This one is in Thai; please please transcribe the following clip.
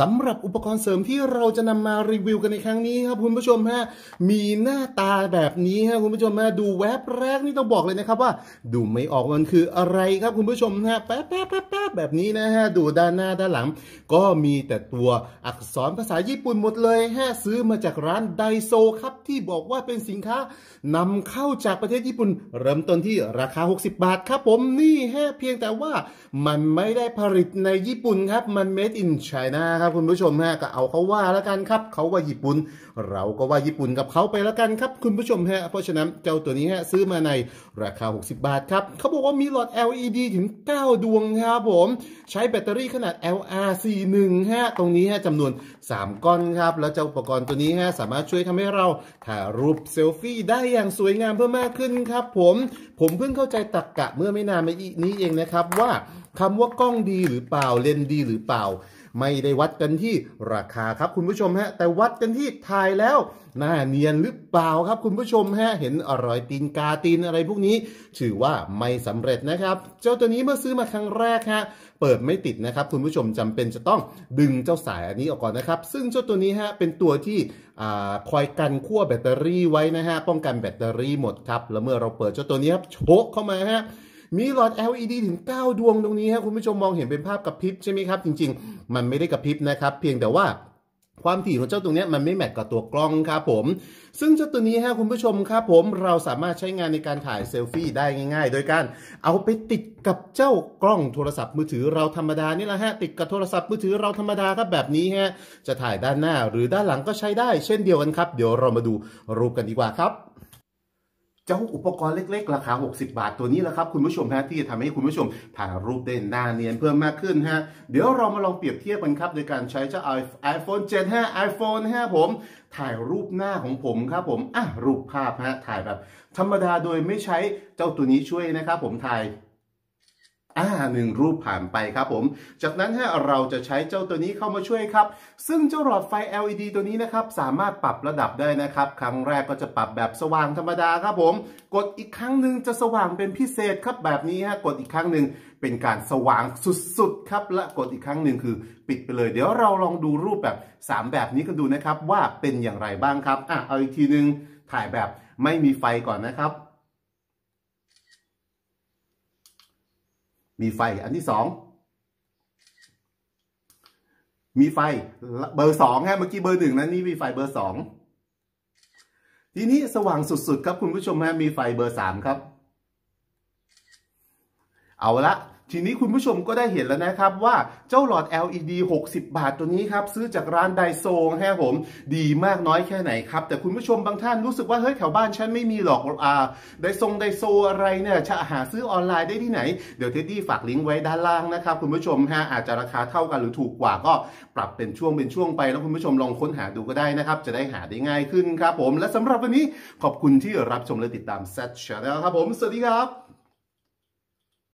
สำหรับอุปกรณ์เสริมที่เราจะนำมารีวิวกันในครั้งนี้ครับคุณผู้ชมฮะมีหน้าตาแบบนี้ฮะคุณผู้ชมฮะดูแวบแรกนี่ต้องบอกเลยนะครับว่า ดูไม่ออกมันคืออะไรครับคุณผู้ชมฮะแป๊บแป๊บแป๊บแป๊บแบบนี้นะฮะดูด้านหน้าด้านหลัง ก็มีแต่ตัวอักษรภาษาญี่ปุ่นหมดเลยฮะซื้อมาจากร้านไดโซครับที่บอกว่าเป็นสินค้านำเข้าจากประเทศญี่ปุ่น เริ่มต้นที่ราคา 60 บาทครับผมนี่ฮะเพียงแต่ว่ามันไม่ได้ผลิตในญี่ปุ่นครับมัน made in China ครับคุณผู้ชมฮะก็เอาเขาว่าแล้วกันครับเขาว่าญี่ปุ่น เราก็ว่าญี่ปุ่นกับเขาไปแล้วกันครับคุณผู้ชมฮะเพราะฉะนั้นเจ้าตัวนี้ฮะซื้อมาในราคา 60 บาทครับเขาบอกว่ามีหลอด LED ถึง 9 ดวงครับผมใช้แบตเตอรี่ขนาด LR41 ฮะตรงนี้ฮะจำนวน 3 ก้อนครับแล้วเจ้าอุปกรณ์ตัวนี้ฮะสามารถช่วยทำให้เราถ่ายรูปเซลฟี่ได้อย่างสวยงามเพิ่มมากขึ้นครับผมผมเพิ่งเข้าใจตรกกะเมื่อไม่นานมานี้เองนะครับว่าคำว่ากล้องดีหรือเปล่าเลนดีหรือเปล่า ไม่ได้วัดกันที่ราคาครับคุณผู้ชมฮะแต่วัดกันที่ถ่ายแล้วหน้าเนียนหรือเปล่าครับคุณผู้ชมฮะเห็นอร่อยตีนกาตีนอะไรพวกนี้ ถือว่าไม่สำเร็จนะครับ เจ้าตัวนี้เมื่อซื้อมาครั้งแรกฮะเปิดไม่ติดนะครับ คุณผู้ชมจำเป็นจะต้องดึงเจ้าสายอันนี้ออกก่อนนะครับ ซึ่งเจ้าตัวนี้ฮะเป็นตัวที่คอยกันขั้วแบตเตอรี่ไว้นะฮะป้องกันแบตเตอรี่หมดครับแล้วเมื่อเราเปิดเจ้าตัวนี้ครับโชกเข้ามาฮะ มีหลอด LED ถึง 9 ดวงตรงนี้ครับคุณผู้ชมมองเห็นเป็นภาพกระพริบใช่ไหมครับ จริง ๆ มันไม่ได้กระพริบนะครับ เพียงแต่ว่าความถี่ของเจ้าตัวนี้มันไม่แมทกับตัวกล้องครับผม ซึ่งเจ้าตัวนี้ฮะคุณผู้ชมครับผมเราสามารถใช้งานในการถ่ายเซลฟี่ได้ง่าย ๆ โดยการเอาไปติดกับเจ้ากล้องโทรศัพท์มือถือเราธรรมดานี่แหละฮะติดกับโทรศัพท์มือถือเราธรรมดาครับแบบนี้ฮะจะถ่ายด้านหน้าหรือด้านหลังก็ใช้ได้ เช่นเดียวกันครับ เดี๋ยวเรามาดูรูปกันดีกว่าครับ เจ้าอุปกรณ์เล็ก ๆ ราคา 60 บาทตัวนี้แหละครับคุณผู้ชมฮะที่จะทำให้คุณผู้ชมถ่ายรูปได้หน้าเนียนเพิ่มมากขึ้นฮะเดี๋ยวเรามาลองเปรียบเทียบกันครับโดยการใช้เจ้า iPhone 7 5 iPhone 5 ผม ถ่ายรูปหน้าของผมครับผมอะรูปภาพฮะถ่ายแบบ ธรรมดาโดยไม่ใช้เจ้าตัวนี้ช่วยนะครับผมถ่าย อ่าหนึ่งรูปผ่านไปครับผม จากนั้นฮะเราจะใช้เจ้าตัวนี้เข้ามาช่วยครับ ซึ่งเจ้าหลอดไฟ LED ตัวนี้นะครับสามารถปรับระดับได้นะครับ ครั้งแรกก็จะปรับแบบสว่างธรรมดาครับผม กดอีกครั้งหนึ่งจะสว่างเป็นพิเศษครับแบบนี้ฮะกดอีกครั้งหนึ่งเป็นการสว่างสุดๆครับ และกดอีกครั้งหนึ่งคือปิดไปเลย เดี๋ยวเราลองดูรูปแบบ 3 แบบนี้กันดูนะครับว่าเป็นอย่างไรบ้างครับอะเอาอีกทีหนึ่งถ่ายแบบไม่มีไฟก่อนนะครับ มีไฟอันที่สองมีไฟเบอร์สองฮะเมื่อกี้เบอร์หนึ่งนะนี่มีไฟเบอร์สองทีนี้สว่างสุดๆ ครับคุณผู้ชมฮะมีไฟเบอร์สามครับ เอาละ ทีนี้คุณผู้ชมก็ได้เห็นแล้วนะครับว่าเจ้าหลอด LED 60 บาทตัวนี้ครับซื้อจากร้านไดโซฮะผม ดีมากน้อยแค่ไหนครับ แต่คุณผู้ชมบางท่านรู้สึกว่าเฮ้ยแถวบ้านฉันไม่มีหรอกอ่าไดโซงไดโซอะไรเนี่ยจะหาซื้อออนไลน์ได้ที่ไหน เดี๋ยวเท็ดดี้ฝากลิงก์ไว้ด้านล่างนะครับคุณผู้ชมฮะอาจจะราคาเท่ากันหรือถูกกว่าก็ปรับเป็นช่วงเป็นช่วงไป แล้วคุณผู้ชมลองค้นหาดูก็ได้นะครับ จะได้หาได้ง่ายขึ้นครับผมและสำหรับวันนี้ขอบคุณที่รับชมและติดตาม Set Channel ครับผมสวัสดีครับ